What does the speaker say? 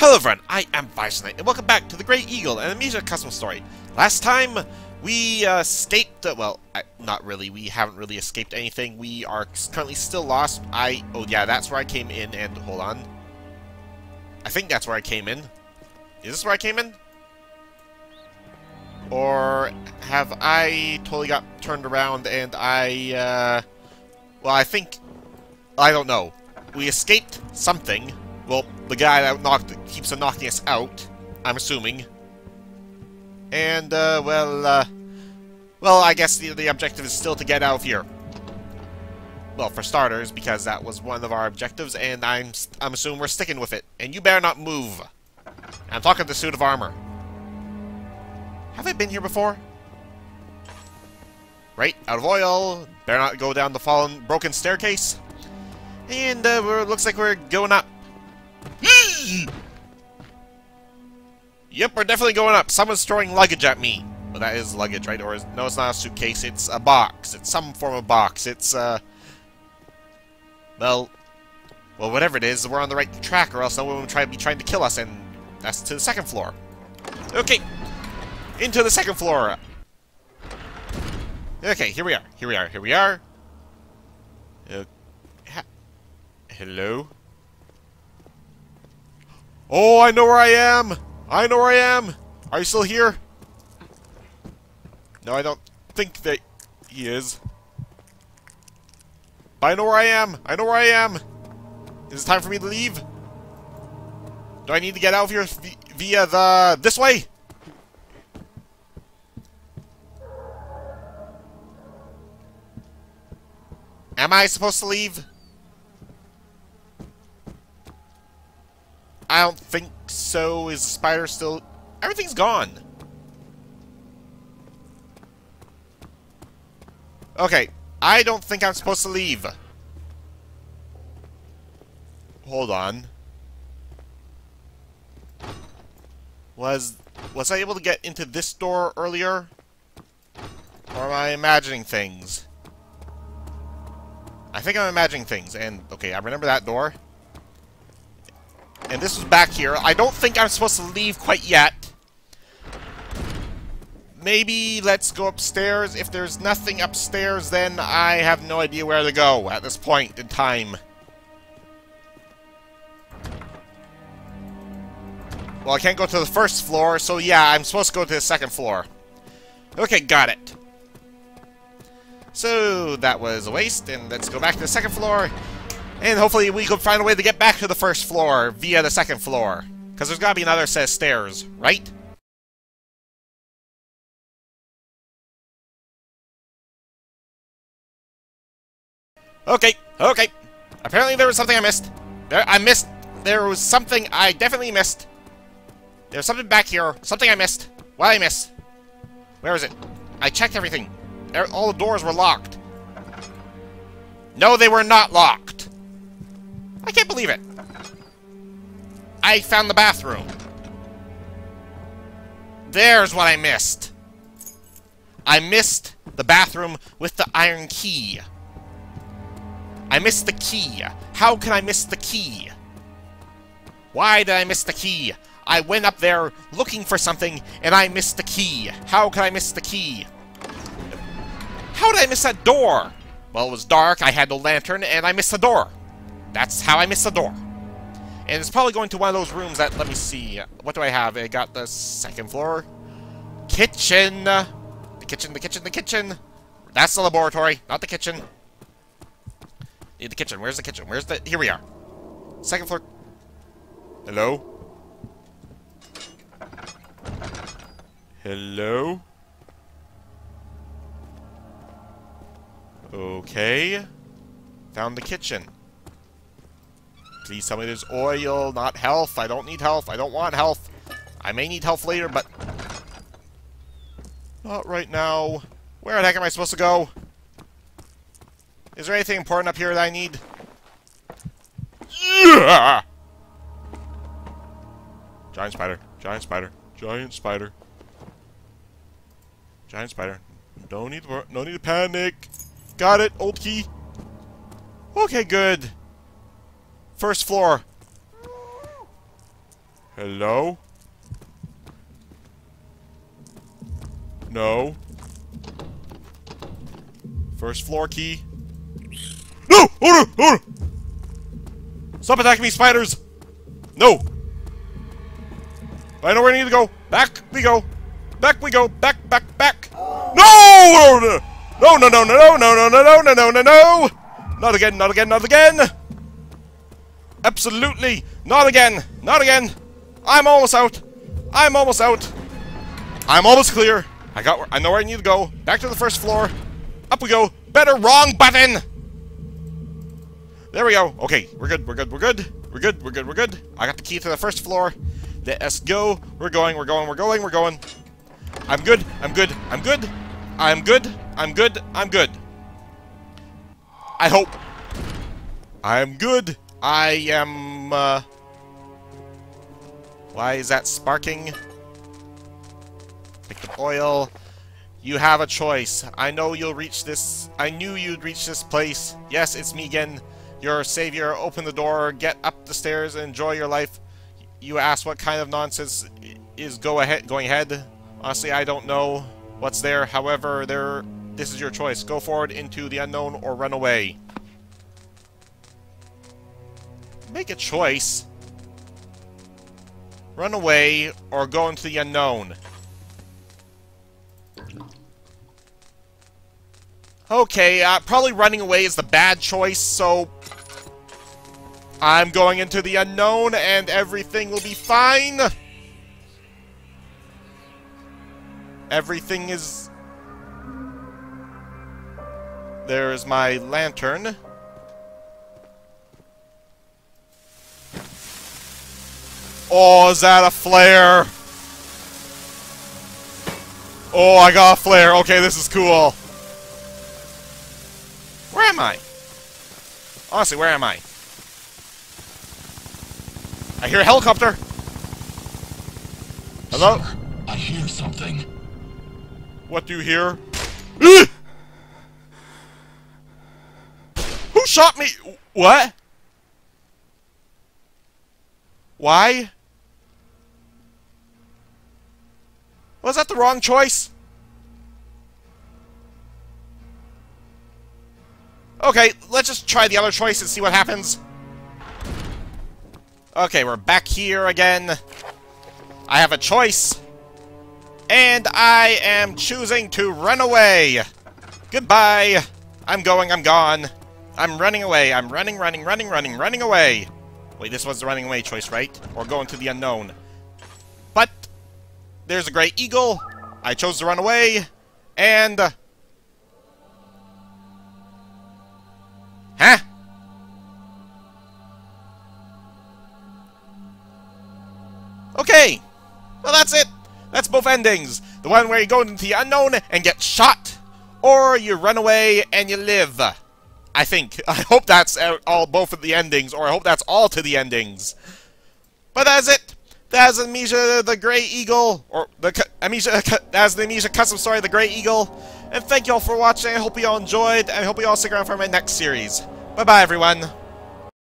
Hello everyone, I am Knight, and welcome back to the Grey Eagle and Amnesia Custom Story. Last time, we uh, escaped, uh, well, I, not really, we haven't really escaped anything. We are currently still lost. I, oh yeah, that's where I came in, and hold on. I think that's where I came in. Is this where I came in? Or have I totally got turned around and I, uh, well, I think, I don't know. We escaped something. Well, the guy that knocked keeps on knocking us out, I'm assuming. And, uh, well, uh, well, I guess the, the objective is still to get out of here. Well, for starters, because that was one of our objectives, and I'm, I'm assuming we're sticking with it. And you better not move. I'm talking the suit of armor. Have I been here before? Right, out of oil. Better not go down the fallen, broken staircase. And, uh, looks like we're going up. Yep, we're definitely going up. Someone's throwing luggage at me. Well, that is luggage, right? Or is, no, it's not a suitcase. It's a box. It's some form of box. It's, uh... Well... Well, whatever it is, we're on the right track, or else someone will try to be trying to kill us, and that's to the second floor. Okay. Into the second floor. Okay, here we are. Here we are. Here we are. Uh, hello? Oh, I know where I am! I know where I am! Are you still here? No, I don't think that he is. But I know where I am! I know where I am! Is it time for me to leave? Do I need to get out of here via the... this way? Am I supposed to leave? I don't think so. Is the spider still... Everything's gone. Okay. I don't think I'm supposed to leave. Hold on. Was... Was I able to get into this door earlier? Or am I imagining things? I think I'm imagining things, and... Okay, I remember that door. And this was back here. I don't think I'm supposed to leave quite yet. Maybe let's go upstairs. If there's nothing upstairs, then I have no idea where to go at this point in time. Well, I can't go to the first floor, so yeah, I'm supposed to go to the second floor. Okay, got it. So, that was a waste, and let's go back to the second floor. And hopefully we can find a way to get back to the first floor via the second floor. Because there's gotta be another set of stairs, right? Okay, okay. Apparently there was something I missed. There, I missed. There was something I definitely missed. There's something back here. Something I missed. What I miss? Where is it? I checked everything. All the doors were locked. No, they were not locked. I can't believe it. I found the bathroom. There's what I missed. I missed the bathroom with the iron key. I missed the key. How can I miss the key? Why did I miss the key? I went up there looking for something, and I missed the key. How could I miss the key? How did I miss that door? Well, it was dark, I had no lantern, and I missed the door. That's how I missed the door. And it's probably going to one of those rooms that, let me see, what do I have? I got the second floor. Kitchen! The kitchen, the kitchen, the kitchen! That's the laboratory, not the kitchen. Need the kitchen. Where's the kitchen? Where's the... Here we are. Second floor. Hello? Hello? Okay. Found the kitchen. Please tell me there's oil, not health. I don't need health. I don't want health. I may need health later, but... Not right now. Where the heck am I supposed to go? Is there anything important up here that I need? Yeah! Giant spider. Giant spider. Giant spider. Giant spider. No need, no need to panic. Got it, old key. Okay, good. First floor. Hello? No. First floor key. No! Oh no! Oh no! Stop attacking me, spiders! No! I know where I need to go. Back we go. Back we go. Back, back, back. No! No, no, no, no, no, no, no, no, no, no, no, no, no! Not again, not again, not again! Absolutely! Not again! Not again! I'm almost out! I'm almost out! I'm almost clear! I got I know where I need to go. Back to the first floor. Up we go. Better wrong button! There we go. Okay, we're good, we're good, we're good. We're good, we're good, we're good. I got the key to the first floor. Let us go. We're going, we're going, we're going, we're going. I'm good, I'm good, I'm good. I'm good, I'm good, I'm good. I hope. I'm good. I am, uh... Why is that sparking? Pick the oil. You have a choice. I know you'll reach this... I knew you'd reach this place. Yes, it's me again. Your savior. Open the door, get up the stairs, and enjoy your life. You ask what kind of nonsense is go ahead, going ahead. Honestly, I don't know what's there. However, there... This is your choice. Go forward into the unknown or run away. Make a choice. Run away or go into the unknown. Okay, uh, probably running away is the bad choice, so... I'm going into the unknown and everything will be fine! Everything is... There's my lantern. Oh, is that a flare? Oh, I got a flare. Okay, this is cool. Where am I? Honestly, where am I? I hear a helicopter. Hello? Sir, I hear something. What do you hear? Who shot me? What? Why? Was that the wrong choice? Okay, let's just try the other choice and see what happens. Okay, we're back here again. I have a choice. And I am choosing to run away. Goodbye. I'm going, I'm gone. I'm running away. I'm running, running, running, running, running away. Wait, this was the running away choice, right? Or going to the unknown. There's a great eagle. I chose to run away. And... Huh? Okay. Well, that's it. That's both endings. The one where you go into the unknown and get shot, or you run away and you live. I think. I hope that's uh, all both of the endings, or I hope that's all to the endings. But that's it. That's Amnesia the Grey Eagle, or the Amnesia, that's the Amnesia Custom Story, the Grey Eagle. And thank you all for watching. I hope you all enjoyed, and I hope you all stick around for my next series. Bye-bye, everyone.